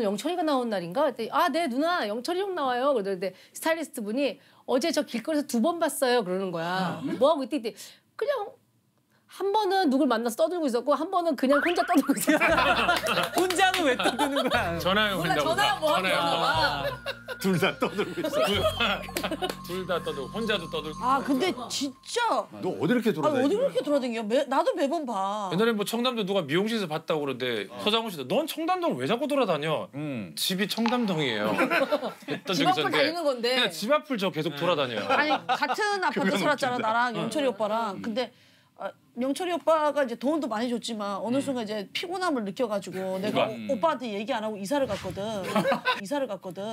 오늘 영철이가 나온 날인가? 그랬더니 아, 네 누나 영철이 형 나와요. 그러는데 스타일리스트 분이 어제 저 길거리에서 두 번 봤어요. 그러는 거야. 뭐 하고 있대? 이때 그냥 한 번은 누굴 만나서 떠들고 있었고 한 번은 그냥 혼자 떠들고 있었어. 혼자는 왜 떠드는 거야? 전화요 몰라 혼자 전화 뭐 하는 전화요. 거야. 둘 다 떠들고 있어. 둘 다 떠들고 혼자도 떠들고. 아 근데 진짜 너 어디 이렇게 아 돌아다니는 어디? 그렇게 돌아다녀? 매, 나도 매번 봐. 옛날에 뭐 청담도 누가 미용실에서 봤다고 그러는데 서장훈 씨도 넌 청담동 왜 자꾸 돌아다녀? 음. 집이 청담동이에요. 했던 집 앞을 다니는 건데. 그냥 집 앞을 저 계속 돌아다녀요. 아니 같은 아파트 살았잖아 나랑 영철이 오빠랑. 근데 아, 영철이 오빠가 이제 돈도 많이 줬지만 어느 순간 이제 피곤함을 느껴가지고 내가 오, 오빠한테 얘기 안 하고 이사를 갔거든. 이사를 갔거든.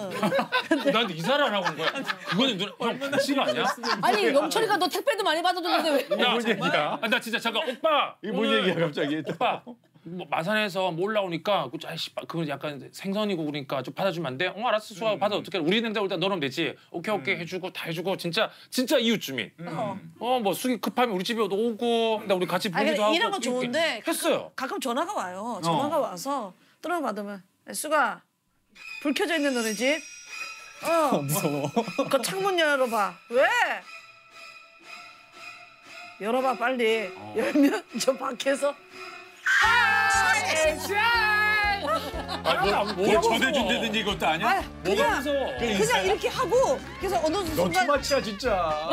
나한테 이사를 하라고 한 거야. 그거는 누나 형 반칙 아니야? 아니 영철이가 너 택배도 많이 받아줬는데 왜? 야, 뭔 얘기야? 아, 나 진짜 잠깐 오빠. 이게 뭔 오늘 얘기야 갑자기? 오빠 뭐 마산에서 뭐 올라오니까 그 아이씨 그거 약간 생선이고 그러니까 좀 받아주면 안 돼? 어 알았어 수아. 받아. 어떻게 우리 냉장고 일단 넣으면 되지. 오케이 오케이. 해주고 다 해주고. 진짜 진짜 이웃 주민. 어. 뭐 수기 급하면 우리 집에 오고. 나 우리 같이 보기도 근데 하고. 이런 건 좋은데 했어요. 가끔 전화가 와요. 전화가 와서 전화 받으면 수가 불 켜져 있는 너네 집. 어. 무서워. 그 창문 열어봐. 왜? 열어봐 빨리. 열면 저 밖에서 아 뭐 뭘 전해준다든지 이것도 아니야? 아 그냥 무서워 그냥 이렇게 하고 그래서 어느 너 순간 투마치야 진짜.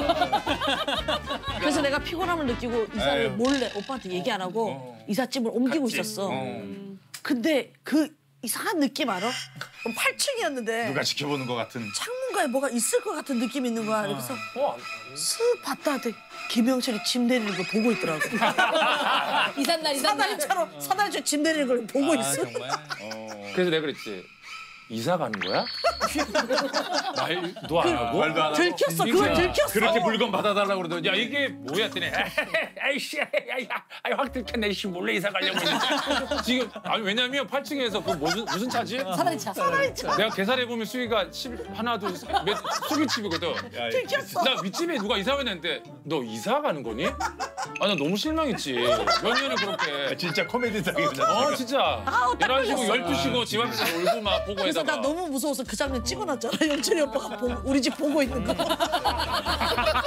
그래서 내가 피곤함을 느끼고 이사를 에휴. 몰래 오빠한테 얘기 안 하고 이삿짐을 옮기고 있었어. 어. 근데 그 이상한 느낌 알아? 8층이었는데 누가 지켜보는 것 같은. 창문 가에 뭐가 있을 것 같은 느낌이 있는 거야. 그래서 어, 슥 봤다 하더니 김영철이 짐 내리는 걸 보고 있더라고. 이삿날 이삿날. 사다리처럼 사다리처럼 짐 내리는 걸 보고 아 있어. 정말. 그래서 내가 그랬지 이사 가는 거야? 말도 안 하고 말도 안 하고. 들켰어. 그걸 들켰어. 그렇게 물건 받아달라고 그러더니. 야 이게 뭐야 했더니 아이씨 아이 확 들켰네 씨 몰래 이사 가려고 했는데 지금 아니 왜냐면 8층에서 그 무슨 무슨 차지? 사다리차. 내가 계산해 보면 수위가 10 하나 둘 몇 수비집이거든. 야, 이- 들켰어. 나 윗집에 누가 이사 왔는데 너 이사 가는 거니? 아나 너무 실망했지. 몇 년을 그렇게. 진짜 코미디상이구나. 어 진짜. 11시고 12시고 집 앞에서 울고 막 보고 그래서 해다가. 나 너무 무서워서 그 장면 찍어놨잖아. 영철이 오빠가 보고, 우리 집 보고 있는 거.